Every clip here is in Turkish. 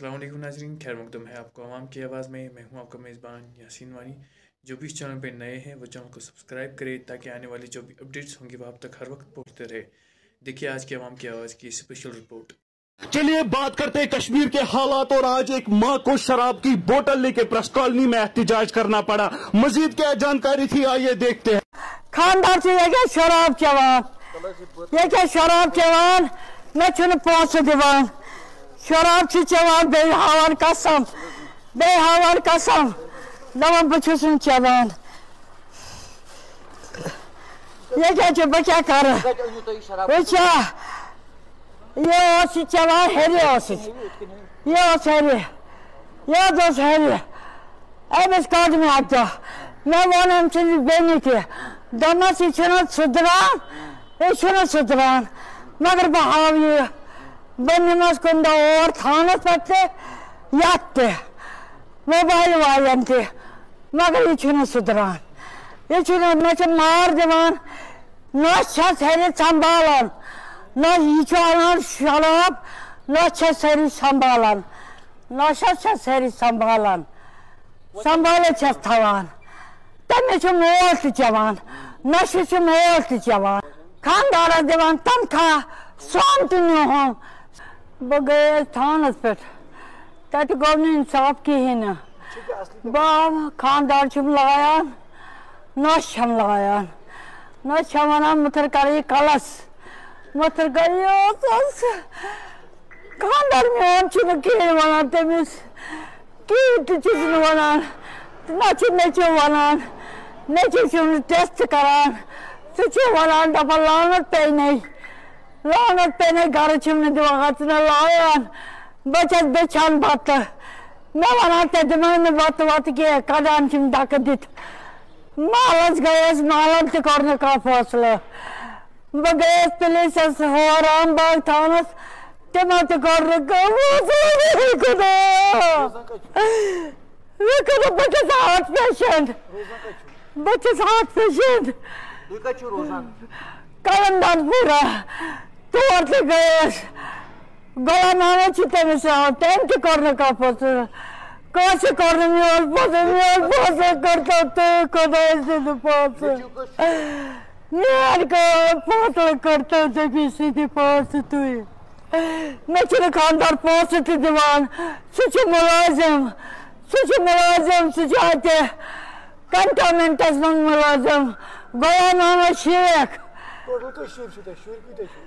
السلام علیکم ناظرین خیر مقدم ہے آپ کو عوام کی آواز میں میں ہوں آپ کا میزبان یاسین وانی جو بھی اس چینل پہ نئے ہیں وہ چینل کو سبسکرائب کرے تاکہ آنے والی جو بھی اپڈیٹس ہوں گی وہ آپ تک ہر وقت پہنچتے رہے دیکھیے آج کی عوام کی آواز کی اسپیشل رپورٹ چلیے بات کرتے کشمیر کے حالات اور آج ایک ماں کو شراب کی بوٹل لے کے پریس کالونی میں احتجاج کرنا پڑا مزید کیا جانکاری تھی آئیے دیکھتے ہیں خاندار سے یہ کیا شراب چوان یہ کیا شراب چوان نہ چھن پانچ دیوان शराब जवान बेहवान कसम बेहवान कसम Tamam bakıyorsun çaban. Ye gece bakya karı. Uça. Ye olsun çaban heri olsun. Ye olsun heri. Ye dost heri. Ebes kaldım hatta. Ben bana hemşin beni ki. Damas içine sıdıran. İçine sıdıran. Mağır bahavyu ben namaz kılında o ortağını patlı yattı. Mobil vayandı. Mگر içine suduran. İçine meçe mağar divan. Na seseri sambalan. Na iki alan şalap. Na seseri sambalan. Na seseri sambalan. Sambale çes tavan. Demeçim oğultu cevan. Naşıçım oğultu cevan. Kan dara divan tam ka. Son dünya hon. بہ تھانس پہ گو نے انصاف کہین باب خاندار خاندارم لائان نش لائان نہان متر کری کلس متر کریس خاندان کہین ونانس نیچو و نیچو ٹیسٹ کر سکان لانا پی نہیں լանդ տենե գարիչումն դուղացնա լայան բայց այդ բեչան դե բատը նավանատ է դմանը վատվատիկ է կադանչիմ դակը դիտ մալած գայես մալան տկորնը կապոսլը բգայես պլեսս հորան բալ թանս տեմատը կորնը կապոսլը կուտա կուտա բտես հատ պեշեն բտես հատ պեշեն Դուկա չու ռոզան Կալնդան բուրա gola Tortika golamane çitemi sa tenti korna kapotu. Koçi korna mi poți, mi că kortotu kodayesi de potu. Ne adică poți kortotu kisi de ce tuyi. Meçini kandar potu ti divan. Suçu mulazım. Suçu mulazım suçate. nu mangmalazım. Golamane şirek. Kortotu păi, şirek şirek bir de şirek.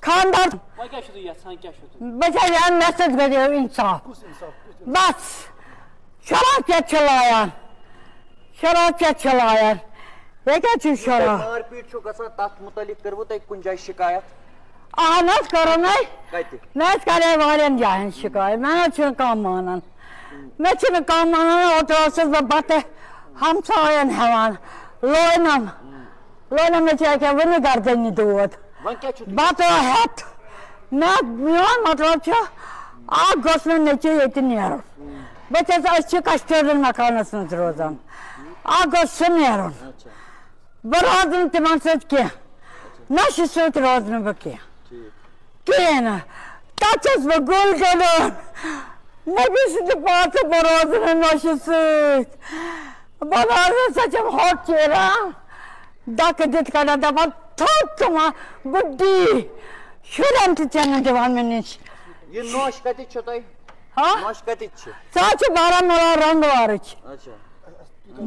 کاندار وای کیا شد یاد سان کیا شد بچه‌ها نسل گذاشته انصاف بس شراب چه چلایان شراب چه چلایان یکی چی شراب سار پیٹ چھو گژھان تتھ متعلق کروٕ تۄہہِ کُنہِ جایہِ شِکایت اہن حظ کرو نے مےٚ حظ کرے واریاہن جاین شِکایت مےٚ حظ چھُنہٕ کانٛہہ مانان مےٚ چھُنہٕ کانٛہہ مانان اوترٕ اوسُس بہٕ بَتہٕ ہمساین ہٮ۪وان لونم لونم مےٚ چھِ ییٚکیٛاہ وٕنہِ گردنہِ دود बात हैत मैं मेरा मतलब छ आ गोसमें नेचे येती यार बच्चा अच्छे कष्टların makarnasınızdır o zaman. A göstermiyorum. Bir ağzını temas et ki. Nasıl sütür ağzını bakıyor. Kıyana. Taçız mı gül gelin. Ne bilsin de batı bir ağzını nasıl süt. Bana ağzını saçım hot yere. Dakı dit kadar da bat یہ نوش نوش کتی کتی چھو تای نش بارمہ رنگوار ملا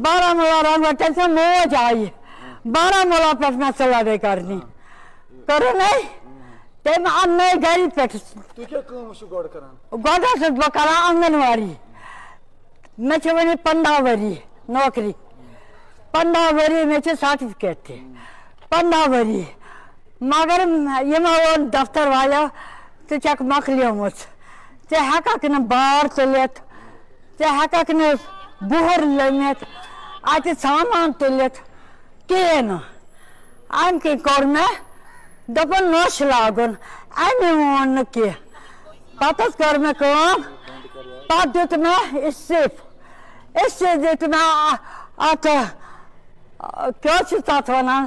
رنگ ملا رنگ تم سن موج آئی ملا پیٹ میں دے کرنی کرو نہیں تے میں میں گھری پیٹ تو کیا اسو گوڑ کران گوڑا واری چھو پندہ وری نوکری پندہ وری میں چھو سارٹیفکیٹ تھی پندہ وری مگر یہ دفتر والا ٹک مکلیم بار تلت نمت ات سامان تلت ام کن کور میں دپن نوش لاگن امن نا کی پہ پہ دے صف اس دس ونان